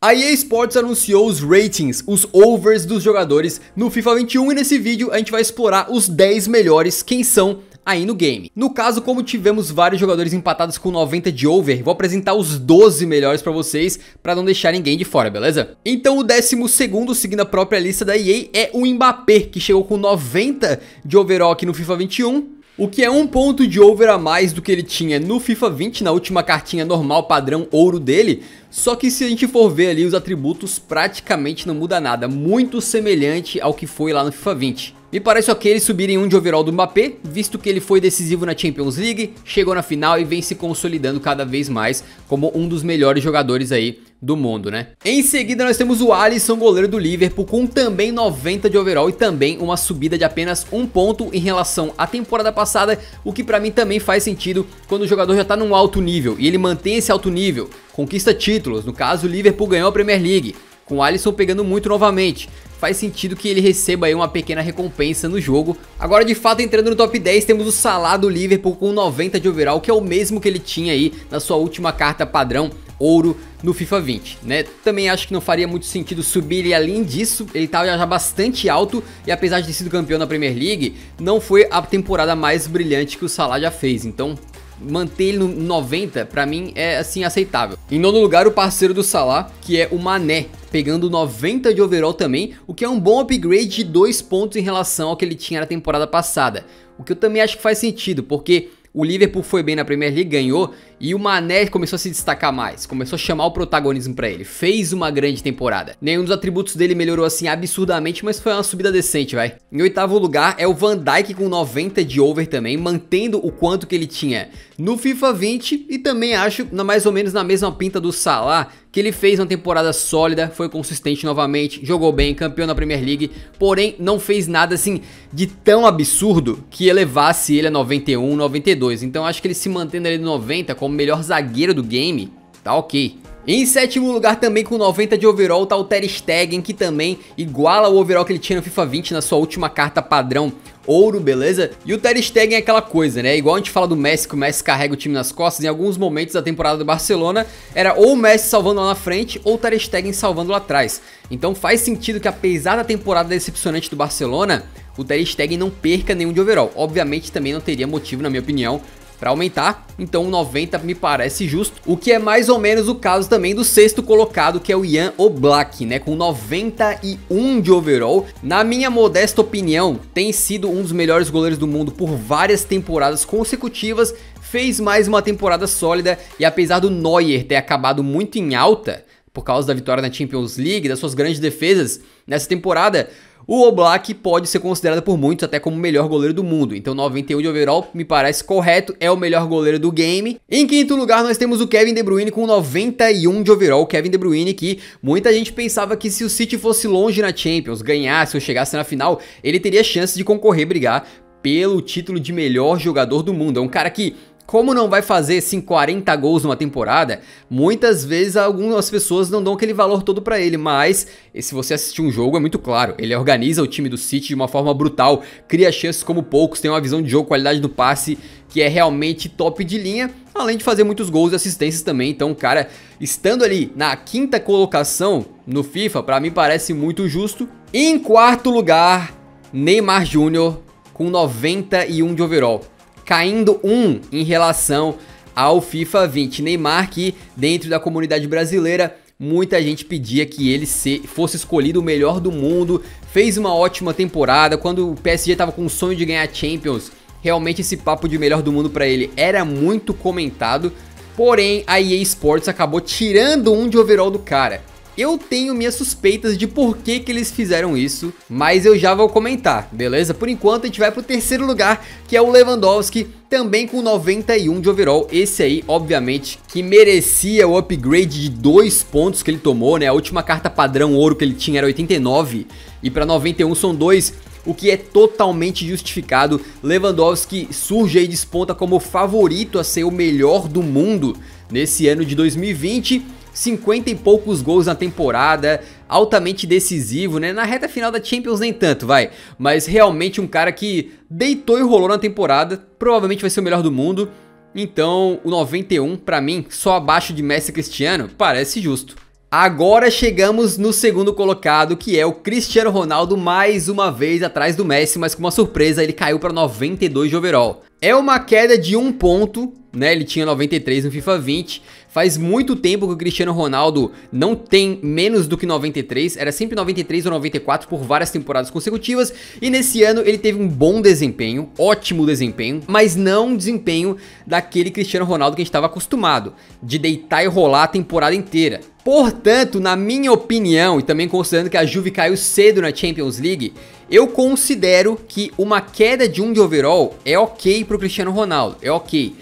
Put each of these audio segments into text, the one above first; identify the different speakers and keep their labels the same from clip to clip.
Speaker 1: A EA Sports anunciou os ratings, os overs dos jogadores no FIFA 21 e nesse vídeo a gente vai explorar os 10 melhores, quem são aí no game. No caso, como tivemos vários jogadores empatados com 90 de over, vou apresentar os 12 melhores pra vocês, pra não deixar ninguém de fora, beleza? Então o 12 segundo, seguindo a própria lista da EA, é o Mbappé, que chegou com 90 de overall aqui no FIFA 21, o que é um ponto de over a mais do que ele tinha no FIFA 20, na última cartinha normal padrão ouro dele, só que se a gente for ver ali os atributos, praticamente não muda nada, muito semelhante ao que foi lá no FIFA 20. Me parece ok eles subirem um de overall do Mbappé, visto que ele foi decisivo na Champions League, chegou na final e vem se consolidando cada vez mais como um dos melhores jogadores aí do mundo, né? Em seguida nós temos o Alisson, goleiro do Liverpool, com também 90 de overall e também uma subida de apenas um ponto em relação à temporada passada, o que pra mim também faz sentido quando o jogador já tá num alto nível e ele mantém esse alto nível, conquista títulos, no caso o Liverpool ganhou a Premier League, com o Alisson pegando muito novamente, faz sentido que ele receba aí uma pequena recompensa no jogo. Agora de fato entrando no top 10 temos o Salah do Liverpool com 90 de overall, que é o mesmo que ele tinha aí na sua última carta padrão ouro no FIFA 20, né? Também acho que não faria muito sentido subir e além disso, ele estava já bastante alto e apesar de ter sido campeão na Premier League, não foi a temporada mais brilhante que o Salah já fez, então manter ele no 90 pra mim é assim aceitável. Em nono lugar o parceiro do Salah, que é o Mané, pegando 90 de overall também, o que é um bom upgrade de 2 pontos em relação ao que ele tinha na temporada passada. O que eu também acho que faz sentido, porque o Liverpool foi bem na Premier League, ganhou, e o Mané começou a se destacar mais, começou a chamar o protagonismo para ele, fez uma grande temporada. Nenhum dos atributos dele melhorou assim absurdamente, mas foi uma subida decente, vai. Em oitavo lugar é o Van Dijk com 90 de over também, mantendo o quanto que ele tinha no FIFA 20 e também acho mais ou menos na mesma pinta do Salah, que ele fez uma temporada sólida, foi consistente novamente, jogou bem, campeão na Premier League, porém não fez nada assim de tão absurdo que elevasse ele a 91, 92. Então acho que ele se mantendo ali no 90 como melhor zagueiro do game, tá ok. Em sétimo lugar também com 90 de overall tá o Ter Stegen, que também iguala o overall que ele tinha no FIFA 20 na sua última carta padrão ouro, beleza? E o Ter Stegen é aquela coisa, né? Igual a gente fala do Messi, que o Messi carrega o time nas costas, em alguns momentos da temporada do Barcelona, era ou o Messi salvando lá na frente, ou o Ter Stegen salvando lá atrás. Então faz sentido que apesar da temporada decepcionante do Barcelona, o Ter Stegen não perca nenhum de overall. Obviamente também não teria motivo, na minha opinião, para aumentar, então 90 me parece justo, o que é mais ou menos o caso também do sexto colocado, que é o Ian Oblak, né, com 91 de overall. Na minha modesta opinião, tem sido um dos melhores goleiros do mundo por várias temporadas consecutivas, fez mais uma temporada sólida e apesar do Neuer ter acabado muito em alta, por causa da vitória na Champions League, das suas grandes defesas nessa temporada, o Oblak pode ser considerado por muitos até como o melhor goleiro do mundo, então 91 de overall me parece correto, é o melhor goleiro do game. Em quinto lugar nós temos o Kevin De Bruyne com 91 de overall, Kevin De Bruyne que muita gente pensava que se o City fosse longe na Champions, ganhasse ou chegasse na final, ele teria chance de concorrer brigar pelo título de melhor jogador do mundo. É um cara que como não vai fazer assim 40 gols numa temporada, muitas vezes algumas pessoas não dão aquele valor todo para ele, mas se você assistir um jogo é muito claro, ele organiza o time do City de uma forma brutal, cria chances como poucos, tem uma visão de jogo, qualidade do passe que é realmente top de linha, além de fazer muitos gols e assistências também, então cara, estando ali na quinta colocação no FIFA, para mim parece muito justo. Em quarto lugar, Neymar Júnior com 91 de overall caindo um em relação ao FIFA 20. Neymar que dentro da comunidade brasileira muita gente pedia que ele fosse escolhido o melhor do mundo, fez uma ótima temporada, quando o PSG estava com o sonho de ganhar Champions, realmente esse papo de melhor do mundo para ele era muito comentado, porém a EA Sports acabou tirando um de overall do cara. Eu tenho minhas suspeitas de por que, que eles fizeram isso, mas eu já vou comentar, beleza? Por enquanto a gente vai pro terceiro lugar, que é o Lewandowski, também com 91 de overall. Esse aí, obviamente, que merecia o upgrade de dois pontos que ele tomou, né? A última carta padrão ouro que ele tinha era 89 e para 91 são dois o que é totalmente justificado. Lewandowski surge e desponta como favorito a ser o melhor do mundo nesse ano de 2020 50 e poucos gols na temporada, altamente decisivo, né? Na reta final da Champions nem tanto, vai. Mas realmente um cara que deitou e rolou na temporada, provavelmente vai ser o melhor do mundo. Então, o 91 para mim, só abaixo de Messi e Cristiano, parece justo. Agora chegamos no segundo colocado, que é o Cristiano Ronaldo, mais uma vez atrás do Messi, mas com uma surpresa, ele caiu para 92 de overall. É uma queda de um ponto, né? Ele tinha 93 no FIFA 20. Faz muito tempo que o Cristiano Ronaldo não tem menos do que 93, era sempre 93 ou 94 por várias temporadas consecutivas, e nesse ano ele teve um bom desempenho, ótimo desempenho, mas não um desempenho daquele Cristiano Ronaldo que a gente estava acostumado, de deitar e rolar a temporada inteira. Portanto, na minha opinião, e também considerando que a Juve caiu cedo na Champions League, eu considero que uma queda de um de overall é ok pro Cristiano Ronaldo, é ok.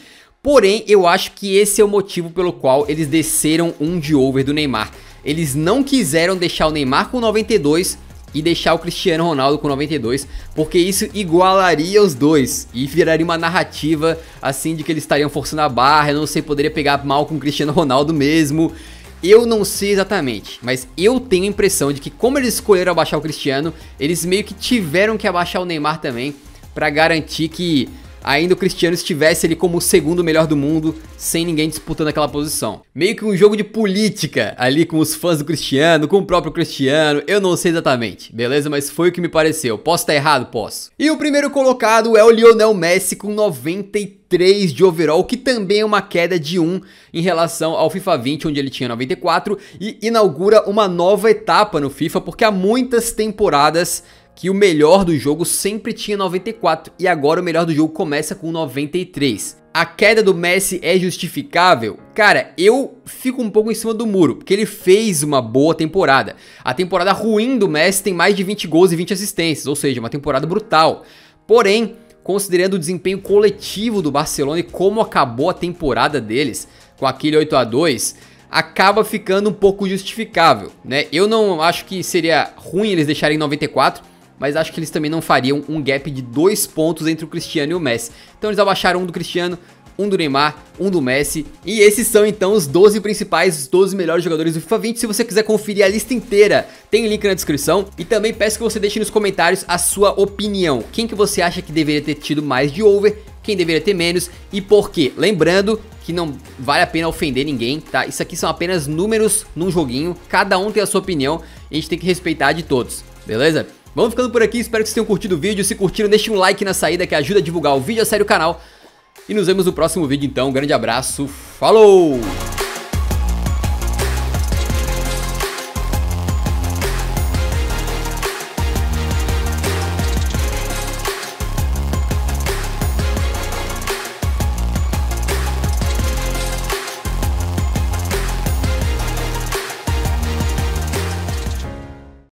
Speaker 1: Porém, eu acho que esse é o motivo pelo qual eles desceram um de over do Neymar. Eles não quiseram deixar o Neymar com 92 e deixar o Cristiano Ronaldo com 92, porque isso igualaria os dois e viraria uma narrativa assim de que eles estariam forçando a barra, eu não sei, poderia pegar mal com o Cristiano Ronaldo mesmo. Eu não sei exatamente, mas eu tenho a impressão de que como eles escolheram abaixar o Cristiano, eles meio que tiveram que abaixar o Neymar também para garantir que ainda o Cristiano estivesse ali como o segundo melhor do mundo, sem ninguém disputando aquela posição. Meio que um jogo de política ali com os fãs do Cristiano, com o próprio Cristiano, eu não sei exatamente, beleza? Mas foi o que me pareceu. Posso estar errado? Posso. E o primeiro colocado é o Lionel Messi com 93 de overall, que também é uma queda de 1 em relação ao FIFA 20, onde ele tinha 94, e inaugura uma nova etapa no FIFA, porque há muitas temporadas que o melhor do jogo sempre tinha 94 e agora o melhor do jogo começa com 93. A queda do Messi é justificável? Cara, eu fico um pouco em cima do muro, porque ele fez uma boa temporada. A temporada ruim do Messi tem mais de 20 gols e 20 assistências, ou seja, uma temporada brutal. Porém, considerando o desempenho coletivo do Barcelona e como acabou a temporada deles, com aquele 8 a 2 acaba ficando um pouco justificável, né? Eu não acho que seria ruim eles deixarem 94, mas acho que eles também não fariam um gap de dois pontos entre o Cristiano e o Messi. Então eles abaixaram um do Cristiano, um do Neymar, um do Messi. E esses são então os 12 principais, os 12 melhores jogadores do FIFA 20. Se você quiser conferir a lista inteira, tem link na descrição. E também peço que você deixe nos comentários a sua opinião. Quem que você acha que deveria ter tido mais de over, quem deveria ter menos e por quê? Lembrando que não vale a pena ofender ninguém, tá? Isso aqui são apenas números num joguinho, cada um tem a sua opinião, e a gente tem que respeitar de todos, beleza? Vamos ficando por aqui, espero que vocês tenham curtido o vídeo. Se curtiram, deixe um like na saída que ajuda a divulgar o vídeo a sério o canal. E nos vemos no próximo vídeo então. Um grande abraço, falou!